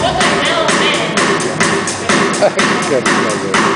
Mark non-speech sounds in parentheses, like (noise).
What the hell, man? (laughs) Good.